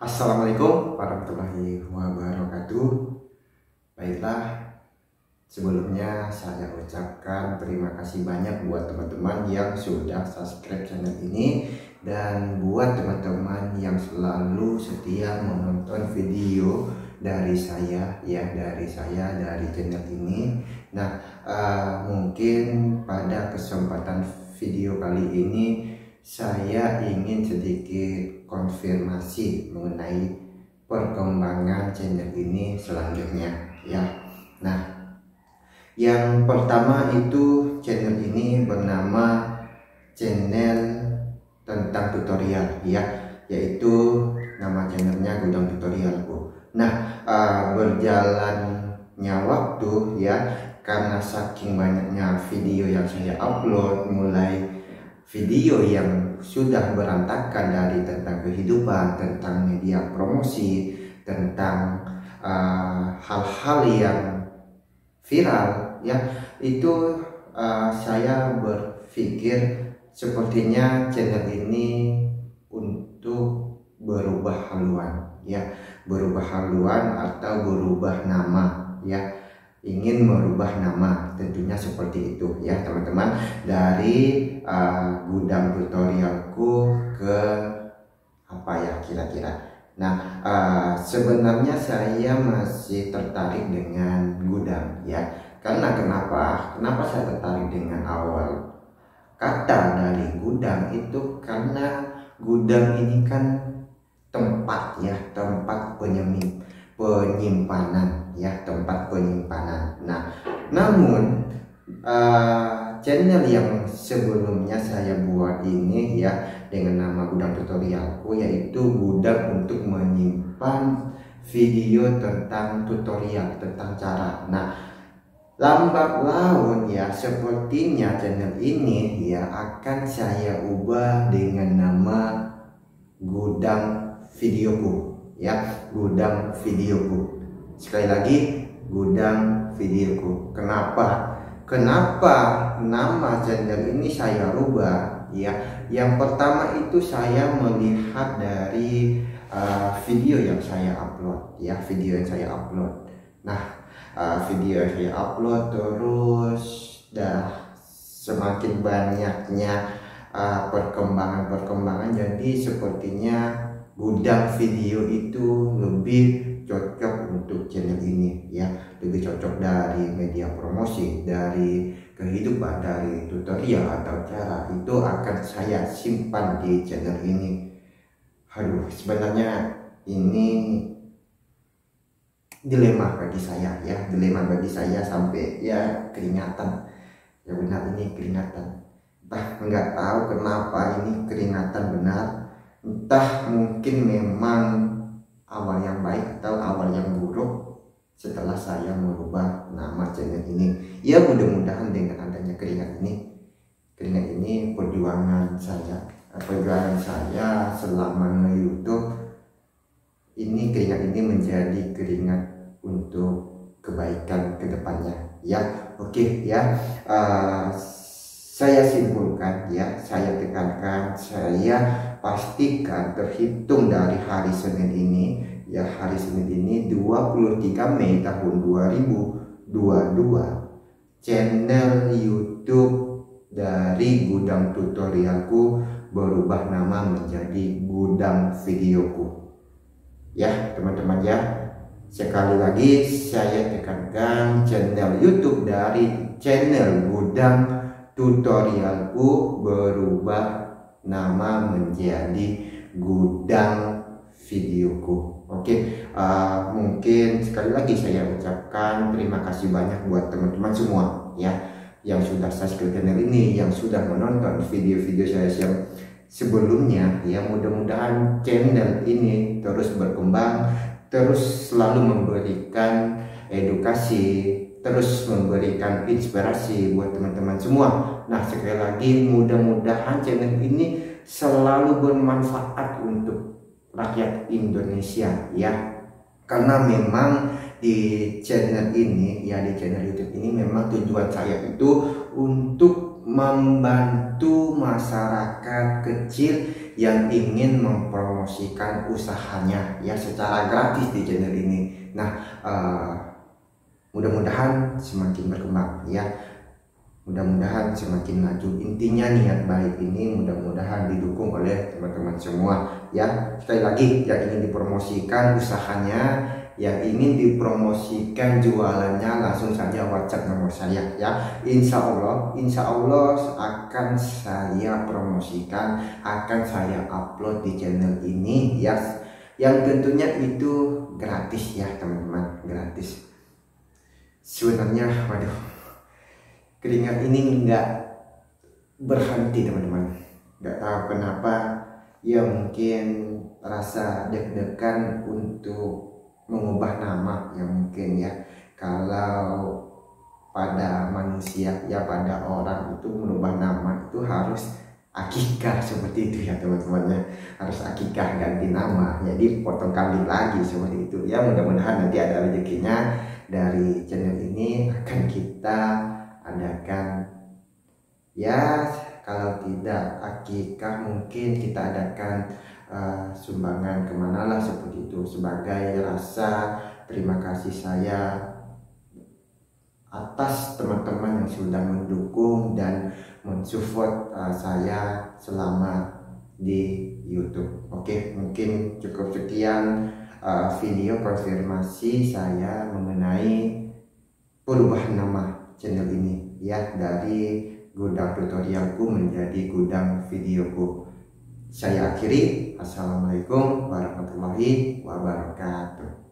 Assalamualaikum warahmatullahi wabarakatuh. Baiklah, sebelumnya saya ucapkan terima kasih banyak buat teman-teman yang sudah subscribe channel ini dan buat teman-teman yang selalu setia menonton video dari saya ya dari saya dari channel ini. Nah, uh, mungkin pada kesempatan video kali ini saya ingin sedikit konfirmasi mengenai perkembangan channel ini selanjutnya ya. Nah, yang pertama itu channel ini bernama channel tentang tutorial ya, yaitu nama channelnya Gudang Tutorialku. Nah, uh, berjalannya waktu ya karena saking banyaknya video yang saya upload mulai video yang sudah berantakan dari tentang kehidupan, tentang media promosi, tentang uh, hal-hal uh, yang viral, ya itu uh, saya berpikir sepertinya channel ini untuk berubah haluan, ya berubah haluan atau berubah nama, ya ingin merubah nama tentunya seperti itu ya teman-teman dari uh, gudang tutorialku ke apa ya kira-kira. Nah uh, sebenarnya saya masih tertarik dengan gudang ya. Karena kenapa? Kenapa saya tertarik dengan awal? Kata dari gudang itu karena gudang ini kan tempat ya tempat penyemim penyimpanan ya tempat penyimpanan. Nah, namun uh, channel yang buat ini ya dengan nama gudang tutorialku yaitu gudang untuk menyimpan video tentang tutorial tentang cara. Nah, lambat laun ya sepertinya channel ini ya akan saya ubah dengan nama gudang videoku ya gudang videoku. Sekali lagi gudang videoku. Kenapa? Kenapa nama channel ini saya rubah ya yang pertama itu saya melihat dari uh, video yang saya upload ya video yang saya upload. Nah uh, video yang saya upload terus dah semakin banyaknya uh, perkembangan-perkembangan. Jadi sepertinya gudang video itu lebih cocok untuk channel ini ya. Lebih cocok dari media promosi dari kehidupan dari tutorial atau cara itu akan saya simpan di channel ini. Aduh sebenarnya ini dilema bagi saya ya dilema bagi saya sampai ya keringatan. Ya benar ini keringatan. Entah nggak tahu kenapa ini keringatan benar. Entah mungkin memang awal yang baik atau awal yang buruk setelah saya merubah nama channel ini. Ya mudah-mudahan dengan adanya keringat ini keringat ini perjuangan saya perjuangan saya selama nge-youtube ini keringat ini menjadi keringat untuk kebaikan ke depannya ya oke okay, ya. Uh, saya simpulkan ya. Saya tekankan saya pastikan terhitung dari hari Senin ini ya hari Senin ini 23 Mei tahun 2022 channel YouTube dari gudang tutorialku berubah nama menjadi gudang videoku. Ya teman-teman ya sekali lagi saya tekankan channel YouTube dari channel gudang tutorialku berubah nama menjadi gudang videoku. Oke, uh, mungkin sekali lagi saya ucapkan terima kasih banyak buat teman-teman semua ya yang sudah subscribe channel ini, yang sudah menonton video-video saya yang sebelumnya. Ya mudah-mudahan channel ini terus berkembang, terus selalu memberikan edukasi, terus memberikan inspirasi buat teman-teman semua. Nah, sekali lagi mudah-mudahan channel ini selalu bermanfaat untuk rakyat Indonesia ya. Karena memang di channel ini ya di channel YouTube ini memang tujuan saya itu untuk membantu masyarakat kecil yang ingin mempromosikan usahanya ya secara gratis di channel ini. Nah, uh, mudah-mudahan semakin berkembang ya. Mudah-mudahan semakin maju. Intinya niat baik ini mudah-mudahan didukung oleh teman-teman semua. Ya. Sekali lagi yang ingin dipromosikan usahanya. Yang ingin dipromosikan jualannya langsung saja WhatsApp nomor saya ya. Insya Allah Insya Allah akan saya promosikan akan saya upload di channel ini ya. Yang tentunya itu gratis ya teman-teman. Gratis. Sebenarnya waduh keringat ini enggak berhenti teman-teman. Nggak tahu kenapa. Ya mungkin rasa deg-degan untuk mengubah nama yang mungkin ya. Kalau pada manusia ya pada orang itu merubah nama itu harus akikah seperti itu ya teman-teman ya. Harus akikah ganti nama. Jadi potong kambing lagi seperti itu. Ya mudah-mudahan nanti ada rezekinya dari channel ini. Akan kita adakan. Ya kalau tidak akikah mungkin kita adakan uh, sumbangan ke mana lah seperti itu sebagai rasa terima kasih saya atas teman-teman yang sudah mendukung dan mensupport uh, saya selama di YouTube. Oke, mungkin cukup sekian uh, video konfirmasi saya mengenai perubahan nama channel ini ya dari gudang tutorialku menjadi gudang videoku. Saya akhiri. Assalamualaikum warahmatullahi wabarakatuh.